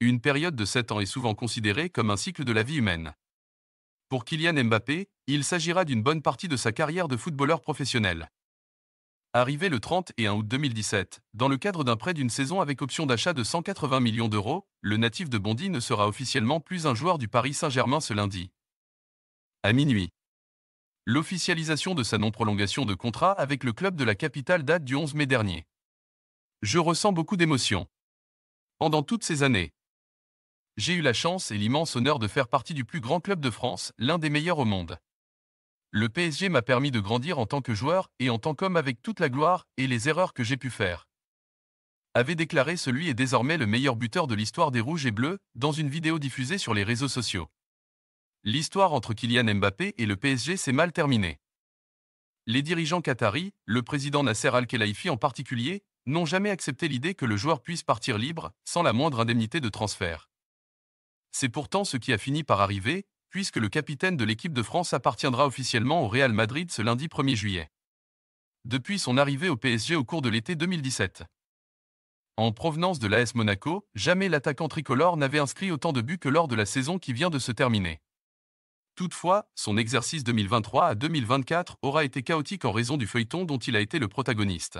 Une période de 7 ans est souvent considérée comme un cycle de la vie humaine. Pour Kylian Mbappé, il s'agira d'une bonne partie de sa carrière de footballeur professionnel. Arrivé le 31 août 2017, dans le cadre d'un prêt d'une saison avec option d'achat de 180 millions d'euros, le natif de Bondy ne sera officiellement plus un joueur du Paris Saint-Germain ce lundi. À minuit. L'officialisation de sa non-prolongation de contrat avec le club de la capitale date du 11 mai dernier. Je ressens beaucoup d'émotions. Pendant toutes ces années, j'ai eu la chance et l'immense honneur de faire partie du plus grand club de France, l'un des meilleurs au monde. Le PSG m'a permis de grandir en tant que joueur et en tant qu'homme avec toute la gloire et les erreurs que j'ai pu faire. Avait déclaré celui est désormais le meilleur buteur de l'histoire des Rouges et Bleus dans une vidéo diffusée sur les réseaux sociaux. L'histoire entre Kylian Mbappé et le PSG s'est mal terminée. Les dirigeants qataris, le président Nasser Al-Khelaifi en particulier, n'ont jamais accepté l'idée que le joueur puisse partir libre, sans la moindre indemnité de transfert. C'est pourtant ce qui a fini par arriver, puisque le capitaine de l'équipe de France appartiendra officiellement au Real Madrid ce lundi 1er juillet. Depuis son arrivée au PSG au cours de l'été 2017. En provenance de l'AS Monaco, jamais l'attaquant tricolore n'avait inscrit autant de buts que lors de la saison qui vient de se terminer. Toutefois, son exercice 2023 à 2024 aura été chaotique en raison du feuilleton dont il a été le protagoniste.